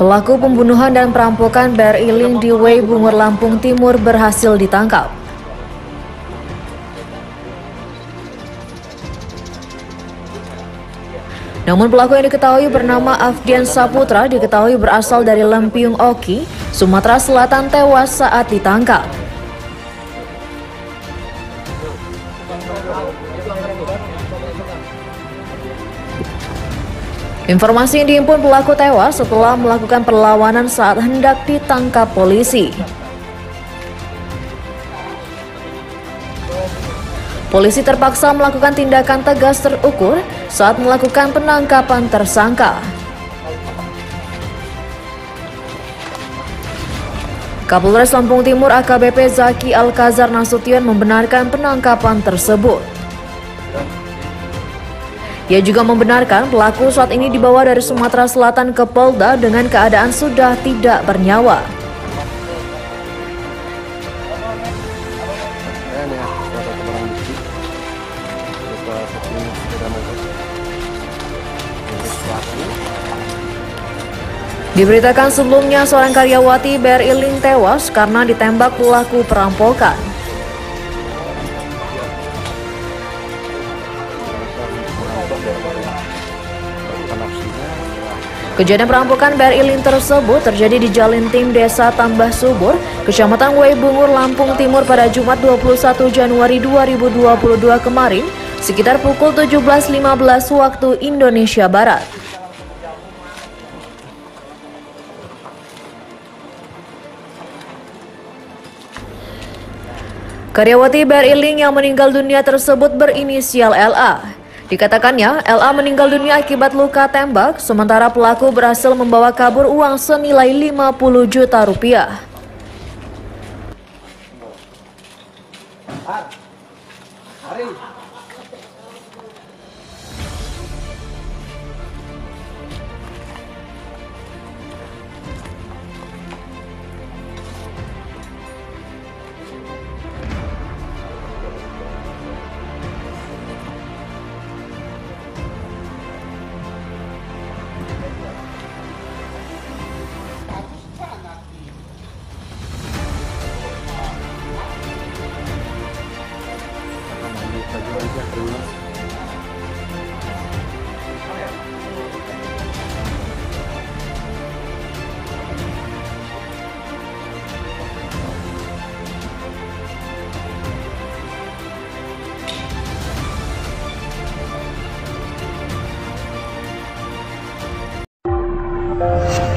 Pelaku pembunuhan dan perampokan BRI Link di Wei Bungur Lampung Timur berhasil ditangkap. Namun pelaku yang diketahui bernama Afdian Saputra diketahui berasal dari Lempiung Oki, Sumatera Selatan tewas saat ditangkap. Informasi yang dihimpun pelaku tewas setelah melakukan perlawanan saat hendak ditangkap polisi. Polisi terpaksa melakukan tindakan tegas terukur saat melakukan penangkapan tersangka. Kapolres Lampung Timur AKBP Zaki Alkazar Nasution membenarkan penangkapan tersebut. Ia juga membenarkan pelaku saat ini dibawa dari Sumatera Selatan ke Polda dengan keadaan sudah tidak bernyawa. Diberitakan sebelumnya seorang karyawati BRI Link tewas karena ditembak pelaku perampokan. Kejadian perampokan BRI Lin tersebut terjadi di Jalan Tim Desa Tambah Subur, Kecamatan Wei Bungur, Lampung Timur pada Jumat 21 Januari 2022 kemarin, sekitar pukul 17.15 waktu Indonesia Barat. Karyawati BRI Link yang meninggal dunia tersebut berinisial LA. Dikatakannya, LA meninggal dunia akibat luka tembak, sementara pelaku berhasil membawa kabur uang senilai 50 juta rupiah. やってみます。